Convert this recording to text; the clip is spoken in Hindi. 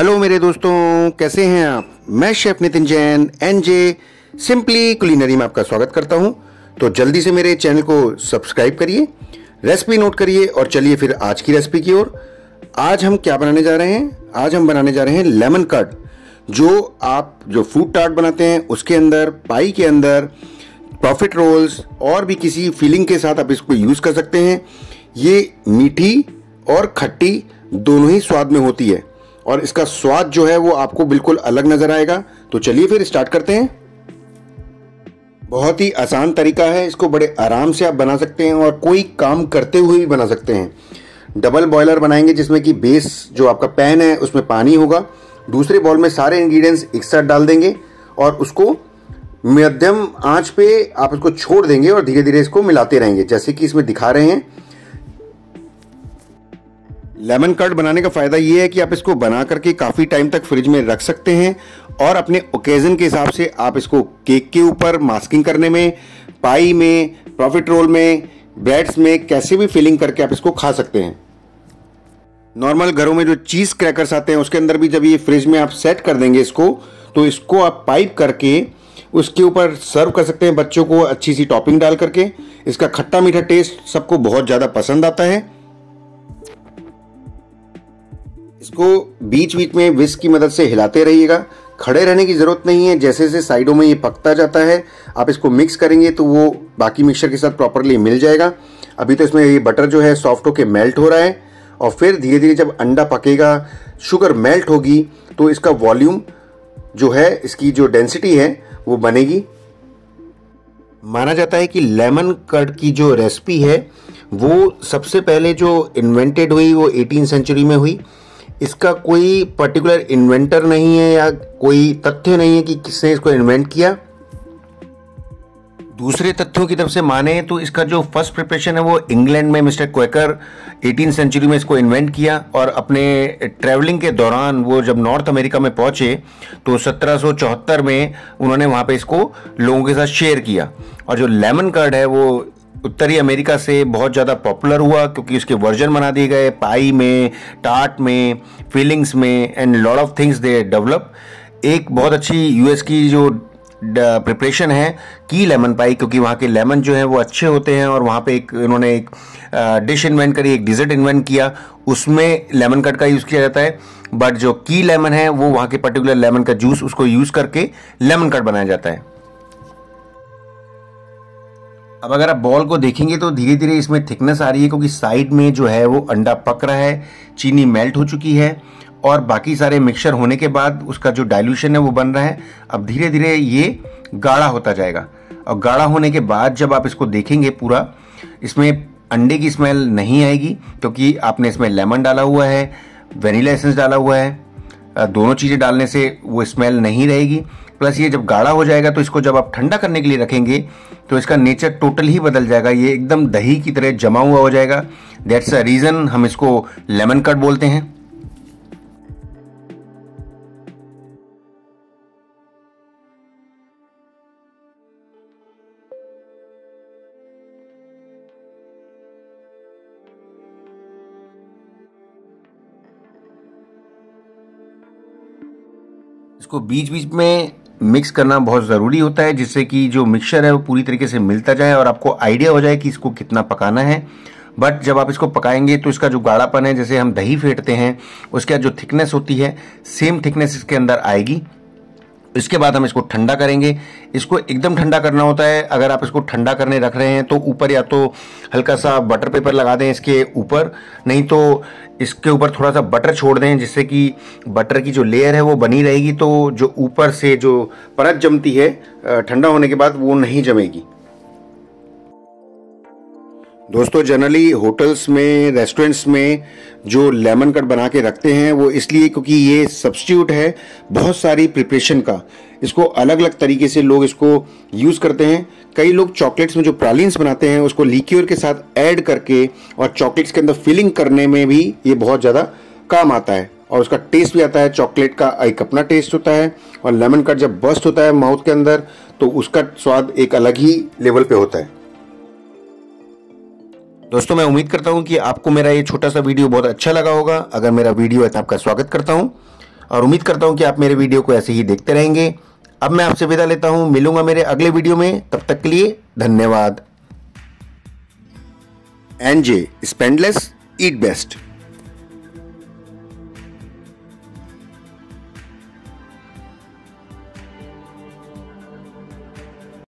हेलो मेरे दोस्तों, कैसे हैं आप? मैं chef Nitin Jain N J simply culinary में आपका स्वागत करता हूँ। तो जल्दी से मेरे चैनल को सब्सक्राइब करिए, रेसिपी नोट करिए और चलिए फिर आज की रेसिपी की ओर। आज हम क्या बनाने जा रहे हैं? आज हम बनाने जा रहे हैं लेमन कर्ड जो आप जो फ़ूड टार्ट बनाते हैं, उसके अंदर पाई के अंदर प्रॉफिट रोल्स और भी किसी फीलिंग के साथ आप इसको यूज़ कर सकते हैं। ये मीठी और खट्टी दोनों ही स्वाद में होती है। और इसका स्वाद जो है वो आपको बिल्कुल अलग नज़र आएगा। तो चलिए फिर स्टार्ट करते हैं। बहुत ही आसान तरीका है, इसको बड़े आराम से आप बना सकते हैं और कोई काम करते हुए भी बना सकते हैं। डबल बॉयलर बनाएँगे, जिसमें कि बेस जो आपका पैन है, उसमें पानी होगा। दूसरे बॉल में सारे इंग्रेडिएंट्स एक साथ डाल देंगे और उसको मध्यम आँच पे आप इसको छोड़ देंगे और धीरे धीरे इसको मिलाते रहेंगे, जैसे कि इसमें दिखा रहे हैं। लेमन कर्ड बनाने का फ़ायदा ये है कि आप इसको बना करके काफ़ी टाइम तक फ्रिज में रख सकते हैं और अपने ओकेज़न के हिसाब से आप इसको केक के ऊपर मास्किंग करने में, पाई में प्रॉफिट रोल में ब्रेड्स में कैसे भी फिलिंग करके आप इसको खा सकते हैं। नॉर्मल घरों में जो चीज़ क्रैकर्स आते हैं, उसके अंदर भी जब ये फ्रिज में आप सेट कर देंगे इसको तो इसको आप पाइप करके उसके ऊपर सर्व कर सकते हैं बच्चों को अच्छी सी टॉपिंग डाल करके। इसका खट्टा मीठा टेस्ट सबको बहुत ज़्यादा पसंद आता है। इसको बीच बीच में विस्क की मदद से हिलाते रहिएगा। खड़े रहने की ज़रूरत नहीं है, जैसे जैसे साइडों में ये पकता जाता है, आप इसको मिक्स करेंगे तो वो बाकी मिक्सचर के साथ प्रॉपरली मिल जाएगा। अभी तो इसमें ये बटर जो है सॉफ्ट होके मेल्ट हो रहा है और फिर धीरे धीरे जब अंडा पकेगा शुगर मेल्ट होगी तो इसका वॉल्यूम जो है, इसकी जो डेंसिटी है, वो बनेगी। माना जाता है कि लेमन कर्ड की जो रेसिपी है, वो सबसे पहले जो इन्वेंटेड हुई, वो एटीन सेंचुरी में हुई। इसका कोई पर्टिकुलर इन्वेंटर नहीं है या कोई तथ्य नहीं है कि किसने इसको इन्वेंट किया? दूसरे तथ्यों की तरफ़ से माने तो इसका जो फ़र्स्ट प्रिपरेशन है वो इंग्लैंड में मिस्टर क्वेकर एटीन सेंचुरी में इसको इन्वेंट किया और अपने ट्रैवलिंग के दौरान वो जब नॉर्थ अमेरिका में पहुँचे तो 1774 में उन्होंने वहाँ पे इसको लोगों के साथ शेयर किया। और जो लेमन कर्ड है वो उत्तरी अमेरिका से बहुत ज़्यादा पॉपुलर हुआ क्योंकि उसके वर्जन बना दिए गए पाई में टार्ट में फीलिंग्स में and lot of things they develop एक बहुत अच्छी यूएस की जो प्रिपरेशन है की लेमन पाई क्योंकि वहाँ के लेमन जो है वो अच्छे होते हैं और वहाँ पे एक इन्होंने एक डिश इन्वेंट करी, एक डिज़र्ट इन्वेंट किया। उसमें लेमन कट का यूज़ किया जाता है बट जो की लेमन है वो वहाँ के पर्टिकुलर लेमन का जूस उसको यूज़ करके लेमन कट बनाया जाता है। अब अगर आप बॉल को देखेंगे तो धीरे धीरे इसमें थिकनेस आ रही है क्योंकि साइड में जो है वो अंडा पक रहा है, चीनी मेल्ट हो चुकी है और बाकी सारे मिक्सचर होने के बाद उसका जो डाइल्यूशन है वो बन रहा है। अब धीरे धीरे ये गाढ़ा होता जाएगा। और गाढ़ा होने के बाद जब आप इसको देखेंगे पूरा, इसमें अंडे की स्मेल नहीं आएगी क्योंकि आपने इसमें लेमन डाला हुआ है वेनीला एसेंस डाला हुआ है। दोनों चीज़ें डालने से वो स्मेल नहीं रहेगी। प्लस ये जब गाढ़ा हो जाएगा तो इसको जब आप ठंडा करने के लिए रखेंगे तो इसका नेचर टोटल ही बदल जाएगा। ये एकदम दही की तरह जमा हुआ हो जाएगा। दैट्स अ रीज़न हम इसको लेमन कट बोलते हैं। इसको बीच बीच में मिक्स करना बहुत ज़रूरी होता है, जिससे कि जो मिक्सचर है वो पूरी तरीके से मिलता जाए और आपको आइडिया हो जाए कि इसको कितना पकाना है। बट जब आप इसको पकाएँगे तो इसका जो गाढ़ापन है, जैसे हम दही फेंटते हैं, उसके जो थिकनेस होती है सेम थिकनेस इसके अंदर आएगी। इसके बाद हम इसको ठंडा करेंगे। इसको एकदम ठंडा करना होता है। अगर आप इसको ठंडा करने रख रहे हैं तो ऊपर या तो हल्का सा बटर पेपर लगा दें इसके ऊपर। नहीं तो इसके ऊपर थोड़ा सा बटर छोड़ दें, जिससे कि बटर की जो लेयर है, वो बनी रहेगी। तो जो ऊपर से जो परत जमती है ठंडा होने के बाद वो नहीं जमेगी। दोस्तों जनरली होटल्स में रेस्टोरेंट्स में जो लेमन कट बना के रखते हैं, वो इसलिए क्योंकि ये सब्सटीट्यूट है बहुत सारी प्रिपरेशन का। इसको अलग अलग तरीके से लोग इसको यूज़ करते हैं। कई लोग चॉकलेट्स में जो प्रालिन्स बनाते हैं, उसको लिक्योर के साथ ऐड करके और चॉकलेट्स के अंदर फिलिंग करने में भी ये बहुत ज़्यादा काम आता है। और उसका टेस्ट भी आता है चॉकलेट का एक अपना टेस्ट होता है और लेमन कट जब बस्ट होता है माउथ के अंदर तो उसका स्वाद एक अलग ही लेवल पे होता है। दोस्तों, मैं उम्मीद करता हूँ कि आपको मेरा ये छोटा सा वीडियो बहुत अच्छा लगा होगा। अगर मेरा वीडियो है तो आपका स्वागत करता हूँ। और उम्मीद करता हूँ कि आप मेरे वीडियो को ऐसे ही देखते रहेंगे। अब मैं आपसे विदा लेता हूँ। मिलूँगा मेरे अगले वीडियो में। तब तक के लिए धन्यवाद। NJ spend less, eat best.